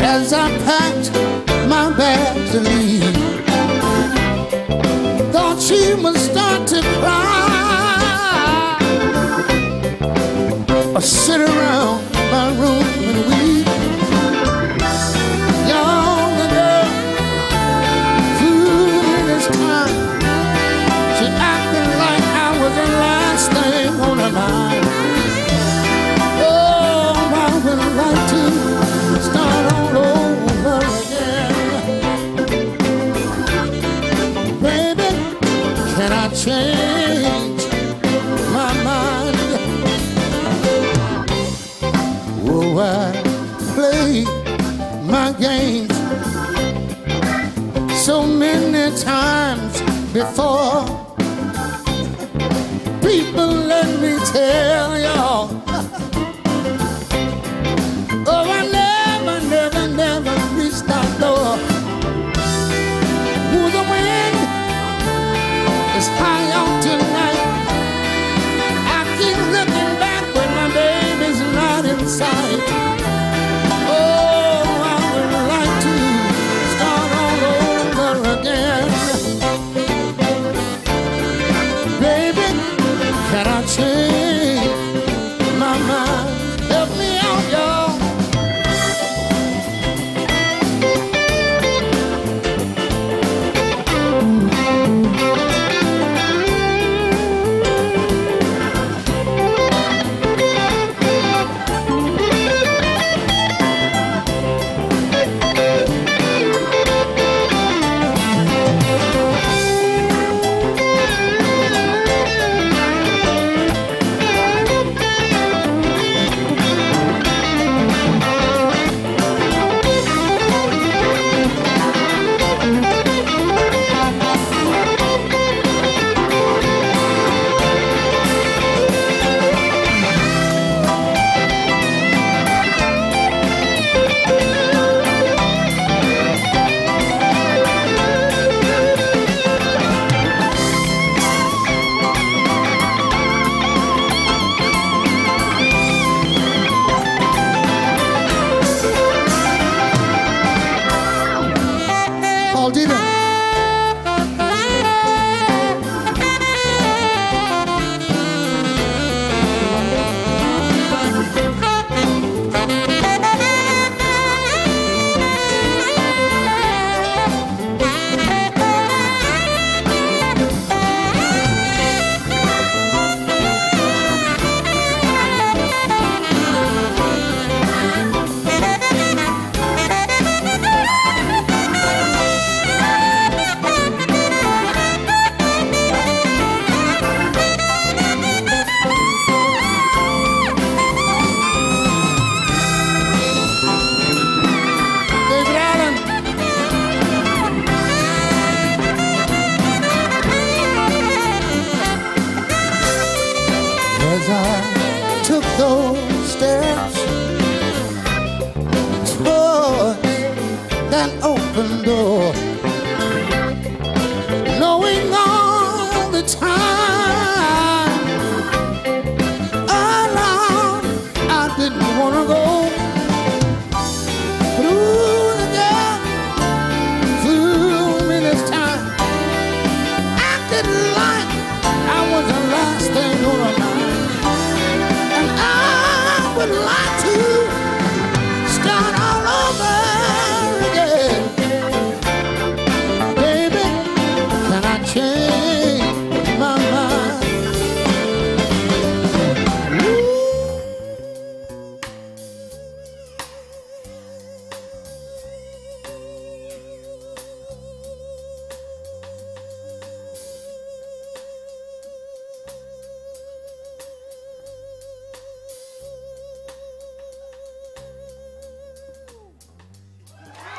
As I packed my bags to leave, thought she must start to cry. Sit around. Change my mind? Oh, I play my games so many times before. People, let me tell y'all. Oh, I never, never, never reached that door. Ooh, the wind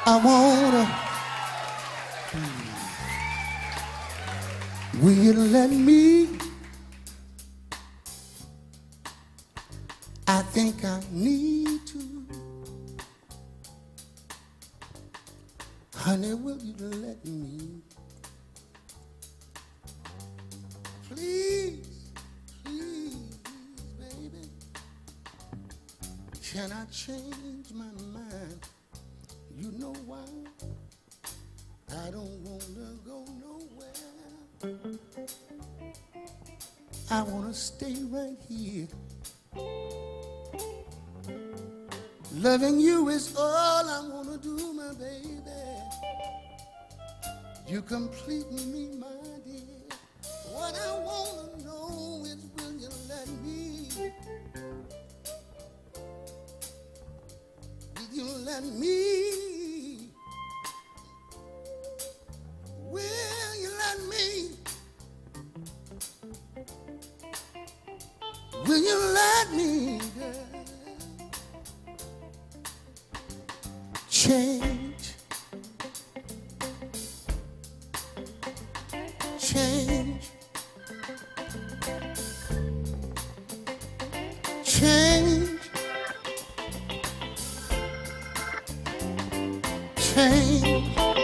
I wanna. Will you let me? I think I need to. Honey, will you let me? Please, please, baby. Can I change my mind? You know why? I don't wanna go nowhere. I wanna stay right here. Loving you is all I wanna do, my baby. You complete me, my Will you let me, girl? Change. Change. Change. Change.